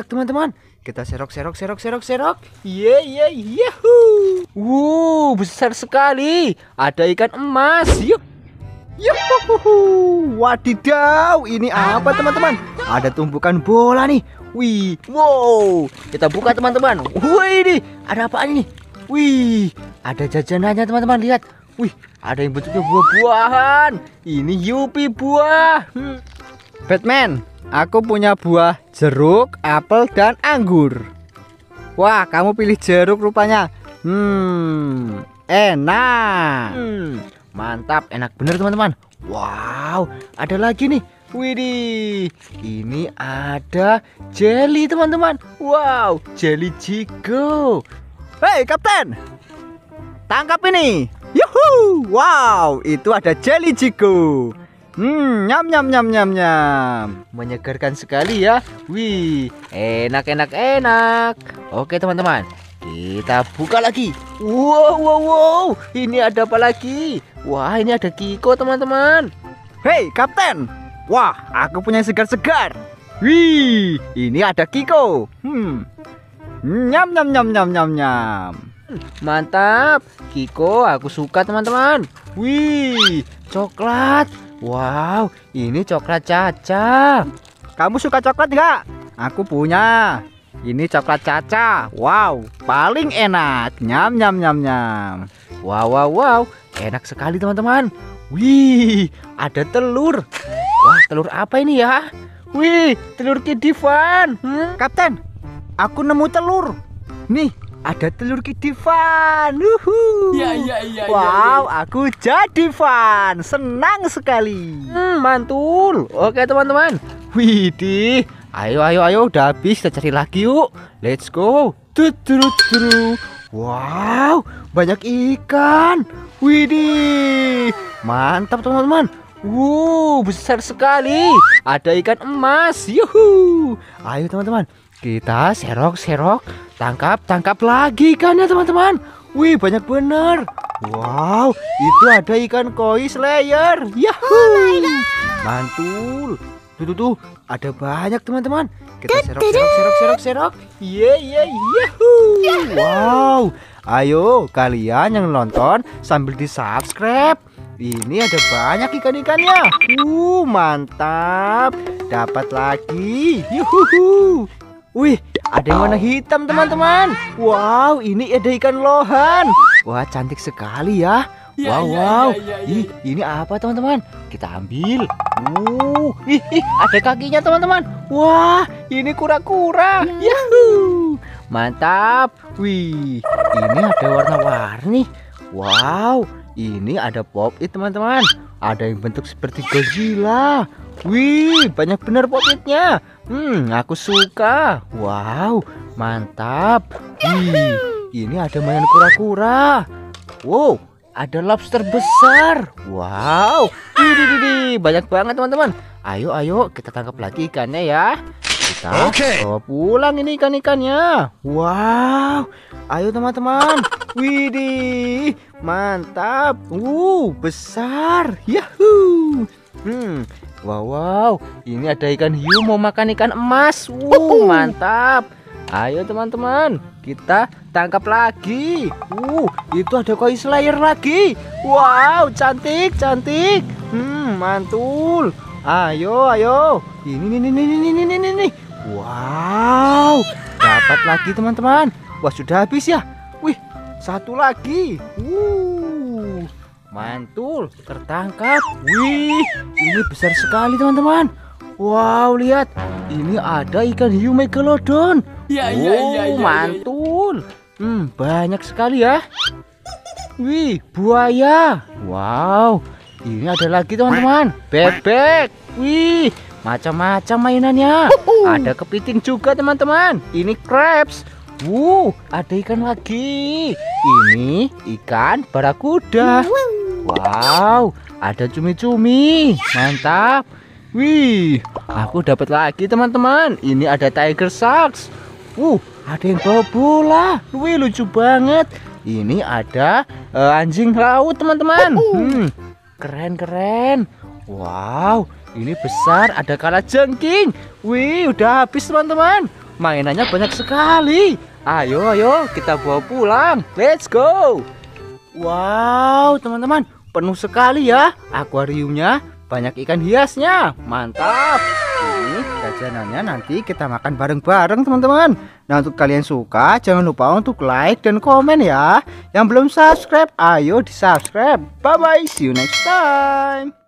banyak teman-teman. Kita serok, serok, serok, serok, serok. Ye, ye, yahoo. Wow, besar sekali. Ada ikan emas. Yuk. Yuhu, wadidaw, ini apa teman-teman? Ada tumpukan bola nih. Wih, wow, kita buka teman-teman. Wih, ini ada apa ini? Wih, ada jajanannya teman-teman. Lihat, wih, ada yang bentuknya buah-buahan. Ini Yupi buah. Hmm. Batman, aku punya buah jeruk, apel, dan anggur. Wah, kamu pilih jeruk rupanya. Hmm, enak. Hmm. Mantap, enak bener teman-teman. Wow, ada lagi nih. Widih, ini ada jelly teman-teman. Wow, jelly jigo. Hei kapten, tangkap ini. Yuhu, wow, itu ada jelly jigo. Hmm, nyam nyam nyam nyam nyam. Menyegarkan sekali ya. Wih, enak enak enak. Oke teman-teman, kita buka lagi. Wow, wow, wow. Ini ada apa lagi? Wah, ini ada Kiko, teman-teman. Hei, Kapten. Wah, aku punya segar-segar. Wih, ini ada Kiko. Hmm. Nyam, nyam, nyam, nyam, nyam, nyam. Mantap. Kiko, aku suka, teman-teman. Wih, coklat. Wow, ini coklat caca. Kamu suka coklat nggak? Aku punya. Ini coklat caca. Wow, paling enak. Nyam nyam nyam nyam. Wow wow wow, enak sekali teman-teman. Wih, ada telur. Wah, telur apa ini ya? Wih, telur kidivan. Hmm? Kapten, aku nemu telur. Nih, ada telur kidivan. Uhu. Iya iya iya. Wow, ya, ya. aku jadi fan. Senang sekali. Hmm, mantul. Oke teman-teman. Widih, Ayo, ayo, ayo, udah habis. Kita cari lagi yuk. Let's go. Tuturu, Wow, banyak ikan. Widih, mantap teman-teman. Wow, besar sekali. Ada ikan emas. Yuhu. Ayo teman-teman, kita serok-serok, tangkap, tangkap lagi ikannya teman-teman. Wih, banyak bener. Wow, itu ada ikan koi slayer. Yahoo. Oh Mantul. Tuh, tuh, tuh, ada banyak teman-teman. Kita serok, serok, serok, serok, serok. Ye, ye, yahoo! Wow, ayo kalian yang nonton sambil di subscribe. Ini ada banyak ikan-ikannya. Uh, mantap. Dapat lagi. Yuhu. Wih, ada yang warna hitam teman-teman. Wow, ini ada ikan lohan. Wah, cantik sekali ya. Ya, wow, ya, wow. Ya, Ih, ini apa teman-teman? Kita ambil. Uh, ih, ih, ada kakinya teman-teman. Wah, ini kura-kura. Ya. Yahoo! Mantap. Wih, ini ada warna-warni. Wow, ini ada pop it teman-teman. Ada yang bentuk seperti Godzilla. Wih, banyak benar pop itnya. Hmm, aku suka. Wow, mantap. Wih, ini ada mainan kura-kura. Wow, ada lobster besar. Wow. Widih, banyak banget teman-teman. Ayo, ayo kita tangkap lagi ikannya ya. Kita okay. bawa pulang ini ikan-ikannya. Wow. Ayo teman-teman. Widih, mantap. Uh, besar. Yahoo. Hmm. Wow, wow. Ini ada ikan hiu mau makan ikan emas. Uh, mantap. Ayo teman-teman, kita tangkap lagi. Uh, itu ada koi slayer lagi. Wow, cantik, cantik. Hmm, mantul. Ayo, ayo. Ini, ini, ini, ini, ini, ini, ini. Wow, dapat lagi teman-teman. Wah, sudah habis ya. Satu lagi. Uh, mantul, tertangkap. Wih, ini besar sekali teman-teman. Wow, lihat. Ini ada ikan hiu megalodon. Iya, iya, iya, iya. Mantul. Hmm, banyak sekali ya. Wih, buaya. Wow. Ini ada lagi teman-teman. Bebek. Wih, macam-macam mainannya. Ada kepiting juga teman-teman. Ini crabs. Wuh, ada ikan lagi. Ini ikan barakuda. Wow, ada cumi-cumi. Mantap. Wih, aku dapat lagi teman-teman. Ini ada tiger sharks. Uh, ada yang bawa bola. Wih, lucu banget. Ini ada uh, anjing laut, teman-teman. Hmm, keren keren. Wow, ini besar. Ada kala jengking. Wih, udah habis, teman-teman. mainannya banyak sekali. Ayo, ayo, kita bawa pulang. Let's go. Wow, teman-teman, penuh sekali ya akuariumnya. Banyak ikan hiasnya. Mantap. Ini jajanannya nanti kita makan bareng-bareng, teman-teman. Nah, untuk kalian suka, jangan lupa untuk like dan komen ya. Yang belum subscribe, ayo di subscribe. Bye-bye, see you next time.